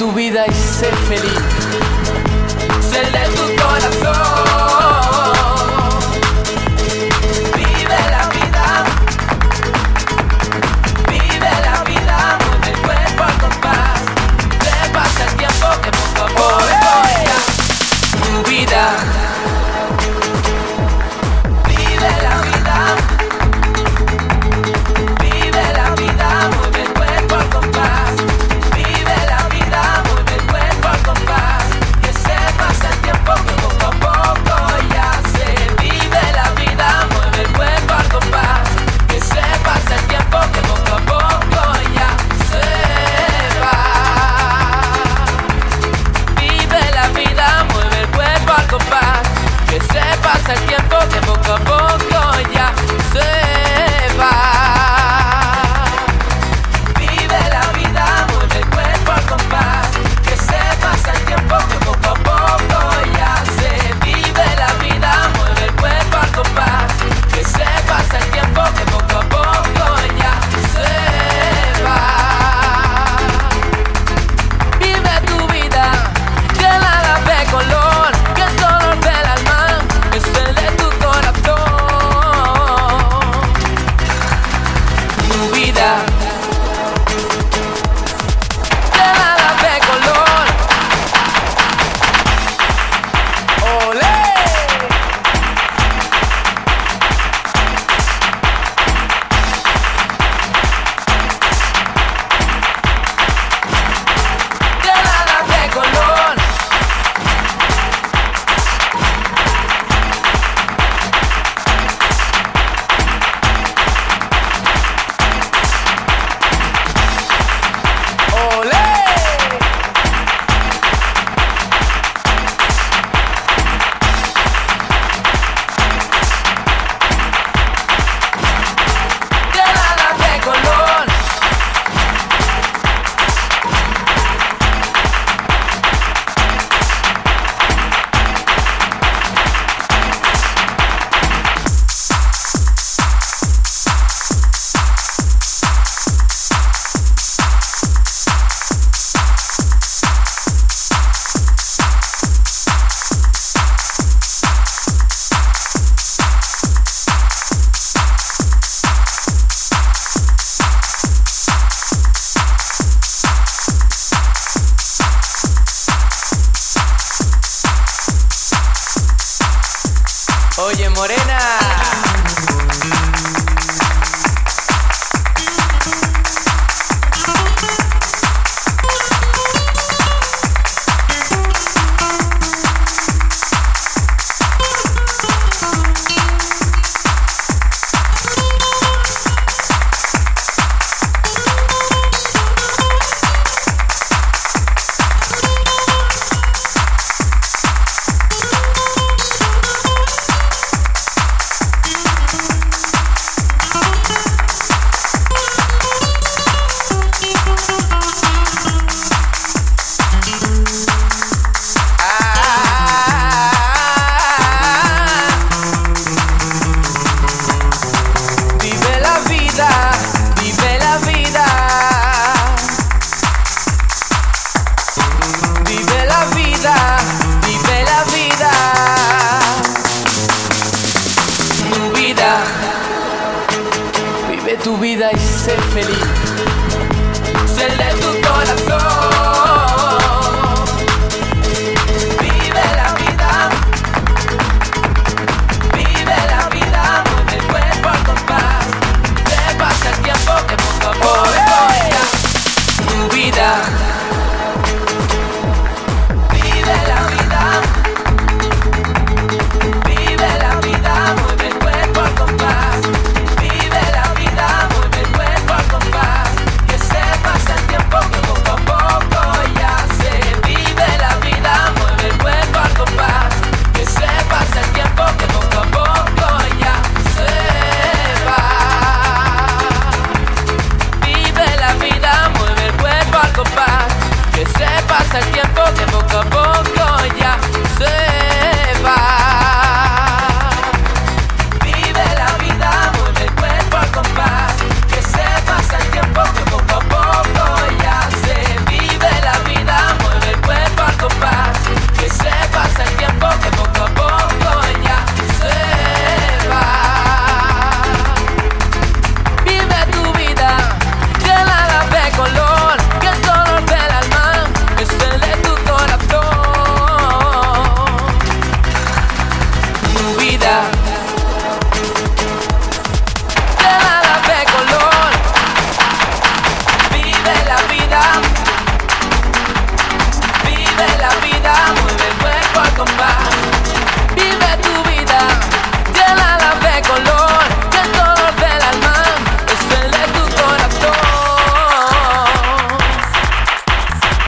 tu vida y sé feliz. Oye, morena. ser feliz.